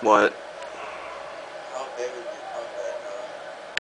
What? Oh,